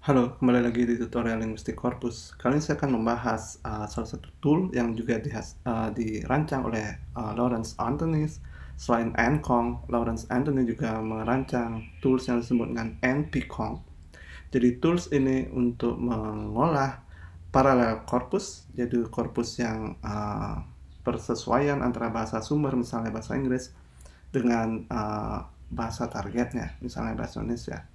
Halo, kembali lagi di tutorial linguistik corpus. Kali ini saya akan membahas uh, salah satu tool yang juga dihas, uh, dirancang oleh uh, Lawrence Anthony. Selain Ancong, Lawrence Anthony juga merancang tools yang disebut dengan NPCong. Jadi tools ini untuk mengolah paralel corpus, jadi korpus yang uh, persesuaian antara bahasa sumber, misalnya bahasa Inggris, dengan uh, bahasa targetnya, misalnya bahasa Indonesia.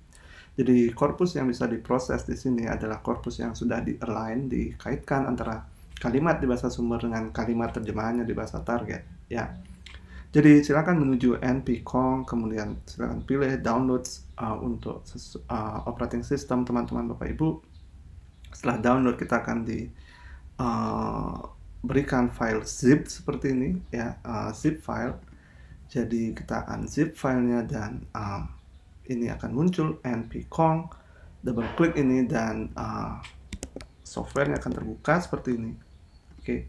Jadi korpus yang bisa diproses di sini adalah korpus yang sudah di-align, dikaitkan antara kalimat di bahasa sumber dengan kalimat terjemahannya di bahasa target. Ya. Jadi silakan menuju npcong, kemudian silakan pilih downloads uh, untuk uh, operating system teman-teman Bapak Ibu. Setelah download kita akan di uh, berikan file zip seperti ini ya, uh, zip file. Jadi kita unzip filenya dan um, ini akan muncul npcong double klik ini dan uh, softwarenya akan terbuka seperti ini. Oke okay.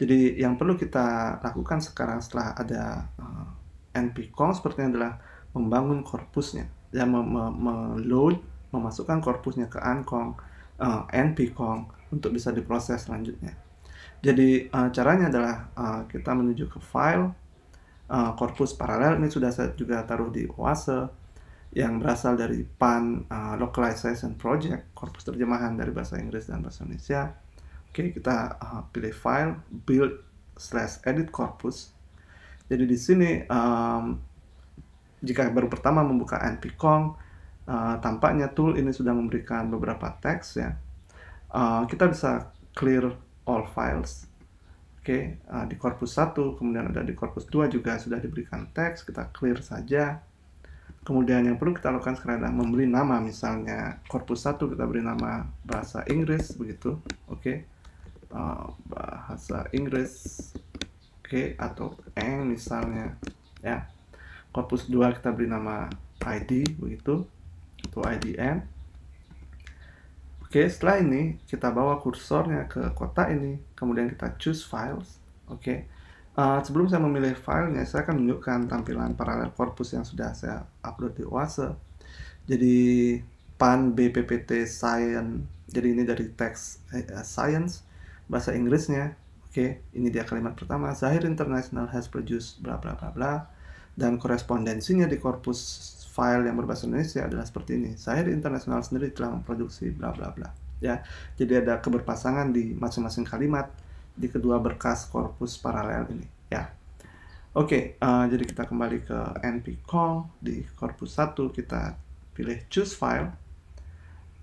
jadi yang perlu kita lakukan sekarang setelah ada uh, npcong seperti ini adalah membangun korpusnya. Dan meload memasukkan korpusnya ke ancong uh, npcong untuk bisa diproses selanjutnya. Jadi uh, caranya adalah uh, kita menuju ke file uh, korpus paralel. Ini sudah saya juga taruh di oase yang berasal dari PAN uh, Localization Project, korpus terjemahan dari bahasa Inggris dan bahasa Indonesia. Oke, kita uh, pilih file build slash edit corpus. Jadi di sini um, jika baru pertama membuka npcong, uh, tampaknya tool ini sudah memberikan beberapa teks ya. Uh, kita bisa clear all files. Oke, okay, uh, di korpus 1, kemudian ada di korpus 2 juga sudah diberikan teks, kita clear saja. Kemudian yang perlu kita lakukan sekarang adalah memberi nama misalnya korpus 1 kita beri nama bahasa Inggris begitu. Oke. Okay. Uh, bahasa Inggris. Oke, okay. atau eng misalnya ya. Korpus 2 kita beri nama ID begitu atau IDN. Oke, okay, setelah ini kita bawa kursornya ke kotak ini, kemudian kita choose files. Oke. Okay Uh, sebelum saya memilih filenya, saya akan menunjukkan tampilan paralel korpus yang sudah saya upload di OASE. Jadi PAN BPPT Science, jadi ini dari teks uh, Science, bahasa Inggrisnya. Oke, okay, ini dia kalimat pertama. Zahir International has produced bla bla bla bla. Dan korespondensinya di korpus file yang berbahasa Indonesia adalah seperti ini. Zahir International sendiri telah memproduksi bla bla bla. Ya, jadi ada keberpasangan di masing-masing kalimat di kedua berkas korpus paralel ini ya. Oke, okay, uh, jadi kita kembali ke npcong di korpus 1 kita pilih choose file.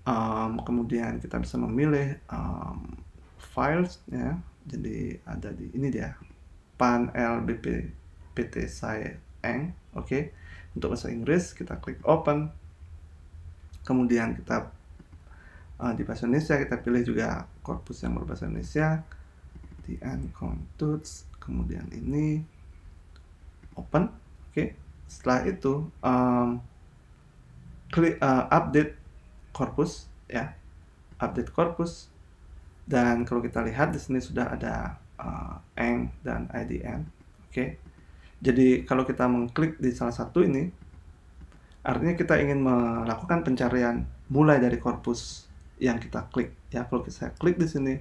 Um, kemudian kita bisa memilih um, files ya. Jadi ada di ini dia pan lbp pt saya eng. Oke. Okay. Untuk bahasa Inggris kita klik open. Kemudian kita uh, di bahasa Indonesia kita pilih juga korpus yang berbahasa Indonesia di tools kemudian ini open oke okay. setelah itu um, klik uh, update korpus ya update korpus dan kalau kita lihat di sini sudah ada uh, eng dan idn oke okay. jadi kalau kita mengklik di salah satu ini artinya kita ingin melakukan pencarian mulai dari korpus yang kita klik ya kalau saya klik di sini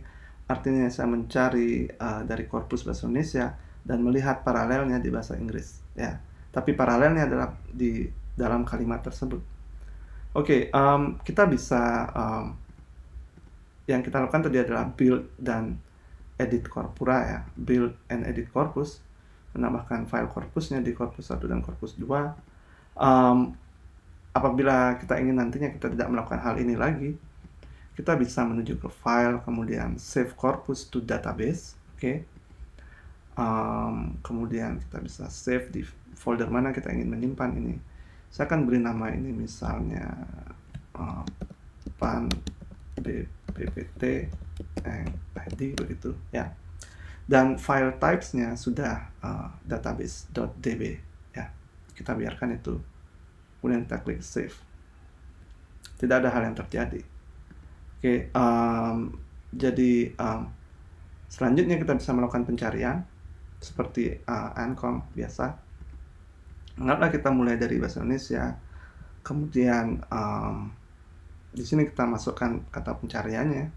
Artinya saya mencari uh, dari korpus bahasa Indonesia dan melihat paralelnya di bahasa Inggris. Ya, tapi paralelnya adalah di dalam kalimat tersebut. Oke, okay, um, kita bisa um, yang kita lakukan tadi adalah build dan edit corpora ya, build and edit corpus, menambahkan file korpusnya di korpus 1 dan korpus 2. Um, apabila kita ingin nantinya kita tidak melakukan hal ini lagi, kita bisa menuju ke file kemudian save corpus to database oke? Okay. um, kemudian kita bisa save di folder mana kita ingin menyimpan ini. Saya akan beri nama ini misalnya uh, pan bppt id begitu ya. Dan file typesnya sudah uh, database.db ya. Kita biarkan itu. Kemudian kita klik save. Tidak ada hal yang terjadi Oke, um, jadi um, selanjutnya kita bisa melakukan pencarian seperti uh, biasa. Anggaplah kita mulai dari bahasa Indonesia, kemudian um, di sini kita masukkan kata pencariannya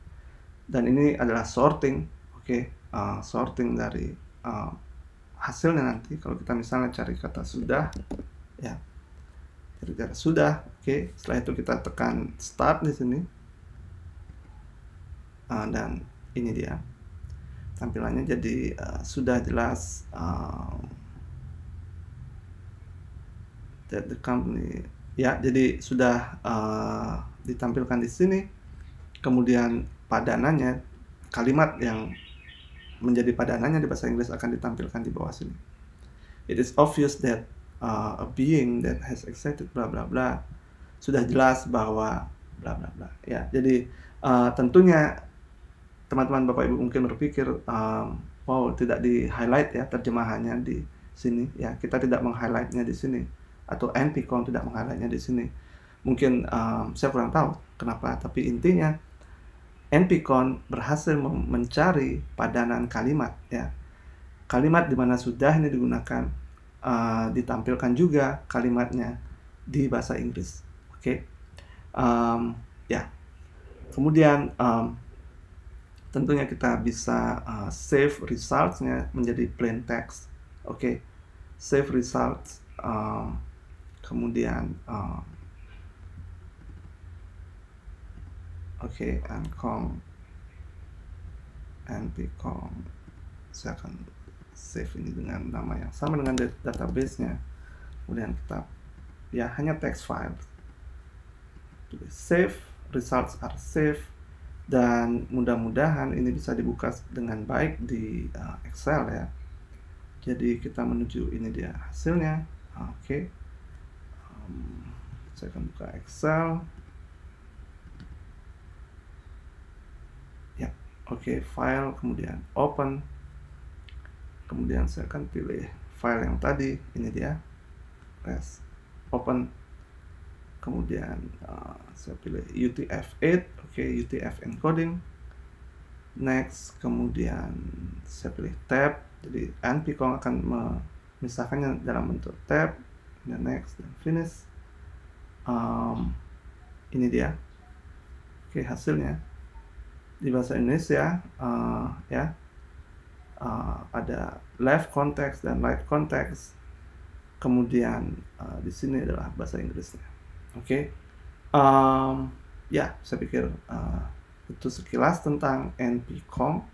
dan ini adalah sorting oke okay? uh, sorting dari uh, hasilnya nanti kalau kita misalnya cari kata sudah ya cari kata sudah oke okay? setelah itu kita tekan start di sini uh, dan ini dia. Tampilannya jadi uh, sudah jelas uh, that the company ya jadi sudah uh, ditampilkan di sini. Kemudian padanannya kalimat yang menjadi padanannya di bahasa Inggris akan ditampilkan di bawah sini. It is obvious that uh, a being that has excited bla bla bla sudah jelas bahwa bla bla bla. Ya jadi uh, tentunya teman-teman bapak ibu mungkin berpikir um, wow tidak di highlight ya terjemahannya di sini ya kita tidak meng highlightnya di sini atau NPCon tidak meng-highlightnya di sini. Mungkin um, saya kurang tahu kenapa, tapi intinya NPCon berhasil mencari padanan kalimat ya. Kalimat di mana sudah ini digunakan uh, ditampilkan juga kalimatnya di bahasa Inggris. Oke. Okay? Um, ya. Kemudian um, tentunya kita bisa uh, save resultsnya menjadi plain text. Oke. Okay? Save results um, kemudian uh, oke okay, ancom npcom saya akan save ini dengan nama yang sama dengan database-nya kemudian kita ya hanya text file save results are save dan mudah-mudahan ini bisa dibuka dengan baik di uh, Excel ya. Jadi kita menuju ini dia hasilnya. Oke. Okay um, saya akan buka Excel. Ya oke okay, file kemudian open. Kemudian saya akan pilih file yang tadi ini dia. Press open kemudian uh, saya pilih UTF-8 oke okay, UTF encoding. Next kemudian saya pilih tab. Jadi npcom akan memisahkannya dalam bentuk tab dan next dan finish. Um, ini dia. Oke hasilnya. Di bahasa Indonesia uh, ya uh, ada left context dan right context. Kemudian uh, di sini adalah bahasa Inggrisnya oke okay? um, ya saya pikir uh, itu sekilas tentang npcom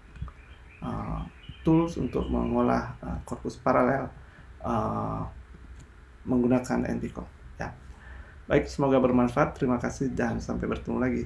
uh, tools untuk mengolah uh, paralel uh, menggunakan Endico. Ya. Baik, semoga bermanfaat. Terima kasih dan sampai bertemu lagi.